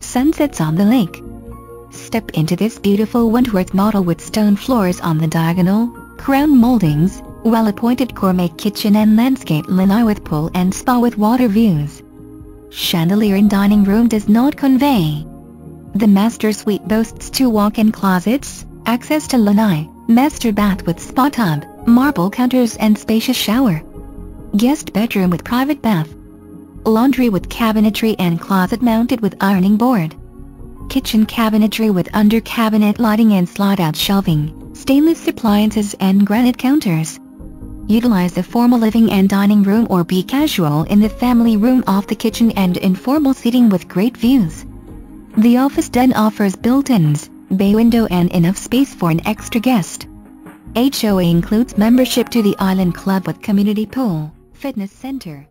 sunsets on the lake. Step into this beautiful Wentworth model with stone floors on the diagonal, crown moldings, well-appointed gourmet kitchen and landscape lanai with pool and spa with water views. Chandelier in dining room does not convey. The master suite boasts two walk-in closets, access to lanai, master bath with spa tub, marble counters and spacious shower. Guest bedroom with private bath. Laundry with cabinetry and closet mounted with ironing board. Kitchen cabinetry with under cabinet lighting and slide-out shelving, stainless appliances and granite counters. Utilize the formal living and dining room or be casual in the family room off the kitchen and informal seating with great views. The office den offers built-ins, bay window and enough space for an extra guest. HOA includes membership to the Island Club with community pool, fitness center,